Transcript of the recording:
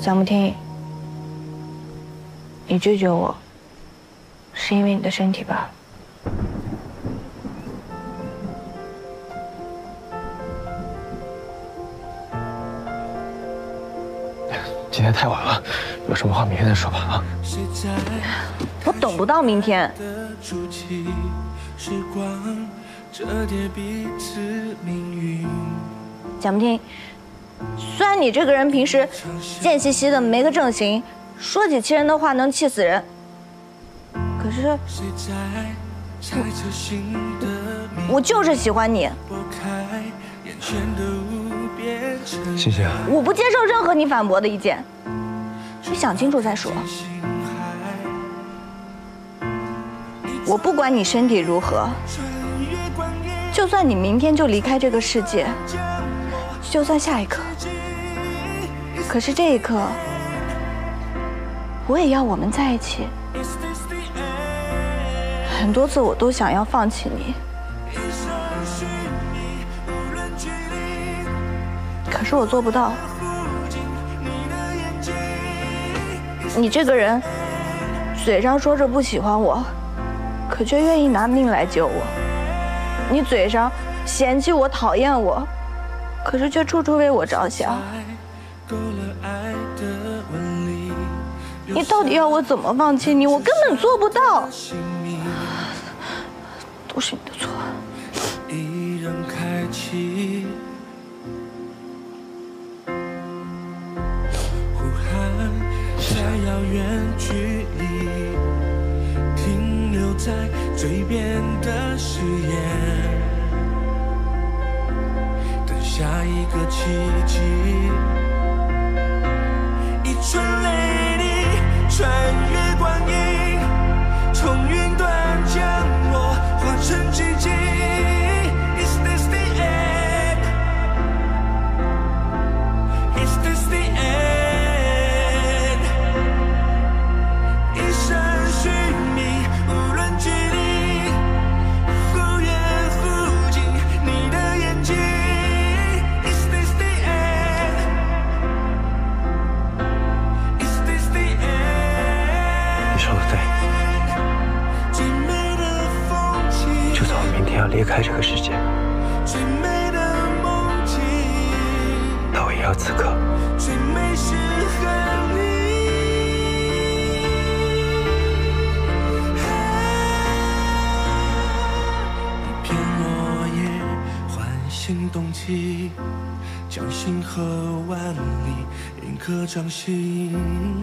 想不听。你拒绝我，是因为你的身体吧？今天太晚了，有什么话明天再说吧啊！我等不到明天。蒋不听，虽然你这个人平时贱兮兮的，没个正形，说起气人的话能气死人，可是我就是喜欢你。谢谢、啊，我不接受任何你反驳的意见，你想清楚再说。我不管你身体如何，就算你明天就离开这个世界，就算下一刻，可是这一刻，我也要我们在一起。很多次我都想要放弃你。可是我做不到。你这个人，嘴上说着不喜欢我，可却愿意拿命来救我。你嘴上嫌弃我、讨厌我，可是却处处为我着想。你到底要我怎么放弃你？我根本做不到。都是你的错。遥远距离，停留在嘴边的誓言，等下一个奇迹，除非就算我明天要离开这个世界，那我也要此刻。一片落叶唤醒冬季，将星河万里，印刻掌心。